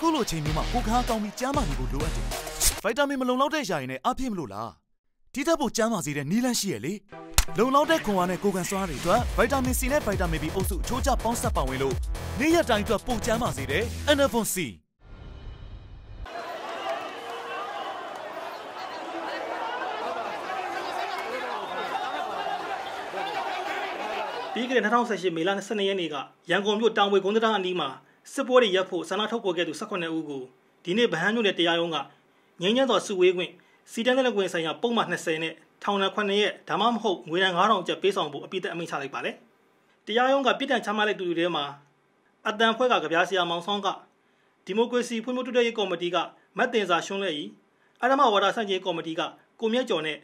ခုလိုအချိန်မျိုးမှာကိုခါကောင်းပြီးကျန်းမာနေဖို့လိုအပ်တယ်ဗိုက်တာမင်မလုံလောက်တဲ့ຢာရင်လည်းအပြည့်မလို့လားဒီထက်ပိုကျန်းမာစေတဲ့နီးလန်းရှိရလေလုံလောက်တဲ့ခွန်အားနဲ့ကိုကန်စွမ်းတွေအတွက်ဗိုက်တာမင် C နဲ့ဗိုက်တာမင် B အုပ်စုအချိုးကျပေါင်းစပ်ပါဝင်လို့နေ့ရက်တိုင်းအတွက်ပိုကျန်းမာစေတဲ့ Enervon C ပြီးခဲ့တဲ့2018မေလ22ရက်နေ့ကရန်ကုန်မြို့တောင်ဝေကုန်းတံတားအနီးမှာ စစ်ပွဲတွေရပ်ဖို့ဆန္ဒထုတ်ပေါ်ခဲ့သူ18ဦးကိုဒီနေ့ဗဟန်းမြို့နယ်တရားရုံးကငြိမ်းချမ်းစွာစုဝေးခွင့်စီတန်းတဲ့ကွင်ဆိုင်ရာပုံမှန်20နဲ့ထောင်ဒဏ်9ရက်ဒါမှမဟုတ်ငွေဒဏ်9000ကျပ်ပေးဆောင်ဖို့အပိသက်အမိန့်ချလိုက်ပါတယ်။တရားရုံးကပြည်တံချမှတ်လိုက်သူတွေထဲမှာအတန်ဖွဲ့ကကြပြားဆရာမောင်ဆောင်ကဒီမိုကရေစီဖွံ့ဖြိုးတိုးတက်ရေးကော်မတီကမတ်တင်စာရှွန်းလဲ့ဤအရမဝါဒစန့်ကျင်ကော်မတီကကိုမြတ်ကျော်နဲ့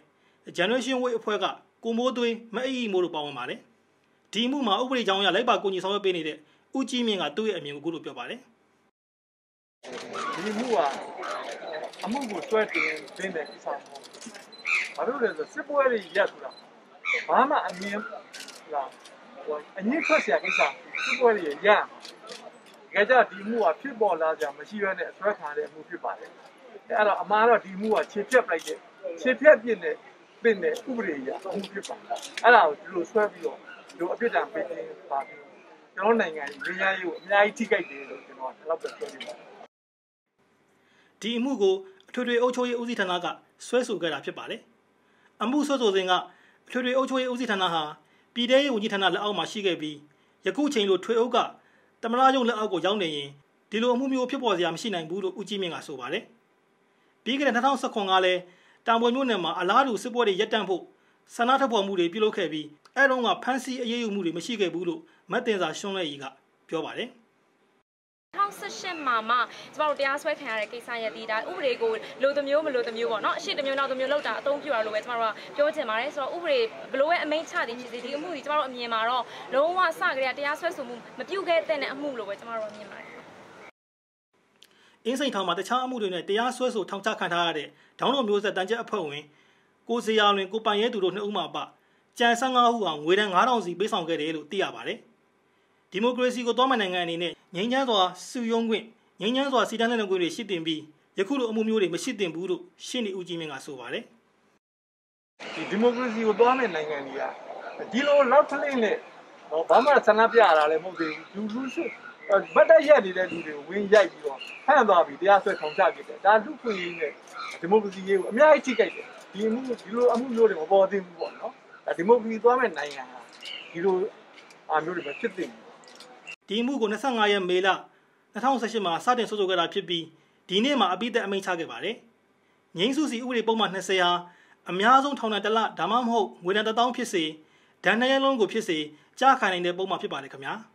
Generation Way အဖွဲ့ကကိုမိုးသွေးမအီမိုးတို့ပါဝင်ပါတယ်။ဒီမှုမှာဥပဒေကြောင်းအရလိုက်ပါကိုကြီးဆောင်ရွက်ပေးနေတဲ့ ဦးကြီးမြင့်ကသူ့ရဲ့အမြင်ကိုအခုလိုပြောပါတယ်ဒီမှုကအမှုကိုတွဲတင်တင်းတဲ့ကိစ္စမျိုးဘာလို့လဲဆိုစစ်ပွဲတွေရက်ဆိုတာဘာမှအမြင်လားဟိုအငြင်းထွက်စရာကိစ္စစစ်ပွဲတွေရကြကြဒီမှုကဖြစ်ပေါ်လာကြမရှိရတဲ့အဆွဲခံတဲ့အမှုဖြစ်ပါတယ်အဲ့တော့အမှားတော့ဒီမှုကခြေဖြတ်ပလိုက်တဲ့ခြေဖြတ်ပြစ်တဲ့ပြစ်တဲ့ဥပဒေအရအမှုဖြစ်ပါတယ်အဲ့ဒါကိုဒီလိုဆွဲပြီးတော့ဒီလိုအပြစ်ဒဏ်ပေးခြင်းပါတယ် ကျွန်တော်နိုင်ငံရေးရရေးကိုအများကြီးထိခိုက်တယ်လို့ကျွန်တော်ကဒီလောက်ပဲပြောနေပါတယ်ဒီအမှုကိုအထွေထွေအုပ်ချုပ်ရေးဦးစီးဌာနကဆွဲဆိုခဲ့တာဖြစ်ပါတယ်။အမှုဆွဲဆိုစဉ်ကအထွေထွေအုပ်ချုပ်ရေးဦးစီးဌာနဟာပြည်ထရေးဝန်ကြီးဌာနလက်အောက်မှာရှိခဲ့ပြီးယခုချိန်လိုထွေအုပ်ကတမရယုံလက်အောက်ကိုရောက်နေရင်ဒီလိုအမှုမျိုးဖြစ်ပေါ်စရာမရှိနိုင်ဘူးလို့ဦးကြီးမြင့်ကဆိုပါတယ်။ပြီးခဲ့တဲ့2019ကလည်းတာမွေမြို့နယ်မှာအလားတူစစ်ပွဲတွေရပ်တန့်ဖို့ဆန္ဒထုတ်ဖော်မှုတွေပြုလုပ်ခဲ့ပြီးအဲတုန်းကဖမ်းဆီးအရေးယူမှုတွေမရှိခဲ့ဘူးလို့ မတ်တင်စာရှွန်းလဲရီကပြောပါတယ်။2018မှာမှကျမတို့တရားစွဲခံရတဲ့ကိစ္စရဲ့ဒီဒါဥပဒေကိုလိုသမျိုးမလိုသမျိုးပေါ့နော်အရှိတမျိုးနောက်တမျိုးလောက်တာအသုံးပြုရလို့ပဲကျမတို့ကပြောချင်ပါတယ်ဆိုတော့ဥပဒေဘလို့ရဲ့အမိန့်ချသည်ဖြစ်စေဒီအမှုကြီးကျမတို့အမြင်မှာတော့လုံးဝစကြရတရားစွဲဆိုမှုမပြုခဲ့တဲ့အမှုလို့ပဲကျမတို့မြင်ပါတယ်အင်းစိန်ထောင်မှာတခြားအမှုတွေနဲ့တရားစွဲဆိုထောင်ချခံထားရတဲ့ဒေါင်းတော်မျိုးဆက်တန်ကျက်အဖွဲ့ဝင်ကိုစရာလွင်ကိုပိုင်ရဲသူတို့နှစ်ဦးမှပါကြံ15ဦးဟာငွေဒဏ်9000စီပေးဆောင်ခဲ့တယ်လို့သိရပါတယ်။ ဒီမိုကရေစီကိုသွားမှနိုင်ငံအနေနဲ့ငြိမ်းချမ်းစွာစုယုံခွင့်ငြိမ်းချမ်းစွာစီတန်းတဲ့ခွင့်တွေရှိတင်ပြီးယခုလိုအမှုမျိုးတွေမရှိတင်ဘူးလို့ရှင်းနေဦးကြီးမင်းကဆိုပါတယ်ဒီဒီမိုကရေစီကိုသွားမယ့်နိုင်ငံတွေကဒီလိုလောက်ထလင်းနဲ့တော့ဘာမှဆန္ဒပြရတာလည်းမဟုတ်သေးဘူးလူလူရှိဗတ်တက်ရက်နေတဲ့လူတွေကိုဝင်းရိုက်ပြီးတော့ဖမ်းသွားပြီးတရားစွဲထောင်ချပြတယ်ဒါလူခွင့်ရေးနဲ့ဒီမိုကရေစီရေးကိုအများကြီးထိခိုက်တယ်ဒီအမှုဒီလိုအမှုမျိုးတွေမပေါ်သေးဘူးပေါ့နော်ဒါဒီမိုကရေစီသွားမယ့်နိုင်ငံဟာဒီလိုအားမျိုးတွေပဲဖြစ်တင် ဒီမှုကို25ရက်မေလ2018မှာစတင်ဆိုဆိုခဲ့တာဖြစ်ပြီးဒီနေ့မှာအပိသက်အမိန့်ချခဲ့ပါတယ်။ငိမ့်စုစီဥပဒေပုံမှန်20ဟာအများဆုံးထောင်ဒဏ်တစ်လဒါမှမဟုတ်ငွေဒဏ်1000ဖြစ်စေဒဏ်နှစ်ရက်လုံးကိုဖြစ်စေကြားခံနိုင်တဲ့ပုံမှန်ဖြစ်ပါတယ်ခင်ဗျာ။